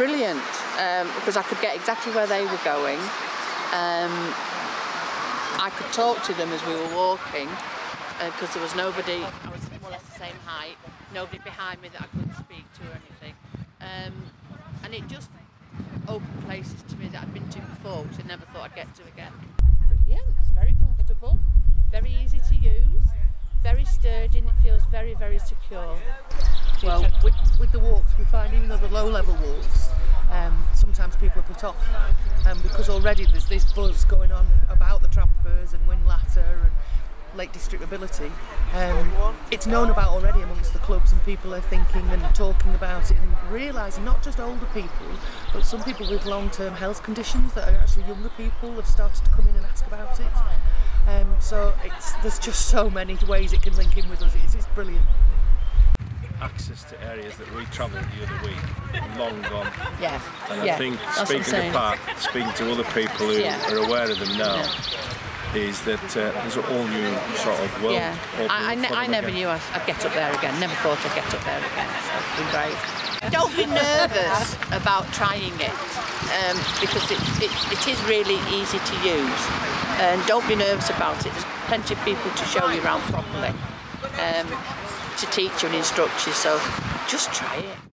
brilliant um, because I could get exactly where they were going. Um, I could talk to them as we were walking because uh, there was nobody, I was more or less the same height, nobody behind me that I couldn't speak to or anything. Um, and it just opened places to me that I'd been to before, which I never thought I'd get to again. Brilliant, it's very comfortable, very easy to use, very sturdy and it feels very, very secure. Well, with, with the walks, we find even though the low-level walks, um, sometimes people are put off um, because already there's this buzz going on about the trampers and Whinlatter and Lake District Ability. Um, it's known about already amongst the clubs and people are thinking and talking about it and realising not just older people but some people with long-term health conditions that are actually younger people have started to come in and ask about it. Um, so there's just so many ways it can link in with us. It's, it's brilliant access to areas that we travelled the other week long gone. Yeah. And yeah. I think speaking of park, speaking to other people who yeah. are aware of them now, yeah. is that uh, there's a all new sort of world. Yeah. I, I, ne I never knew I'd, I'd, get up there again. Never thought I'd get up there again. So it's been great. Don't be nervous about trying it um, because it's, it's, it is really easy to use. And don't be nervous about it. There's plenty of people to show you around properly. Um, to teach you and instruct you, so just try it.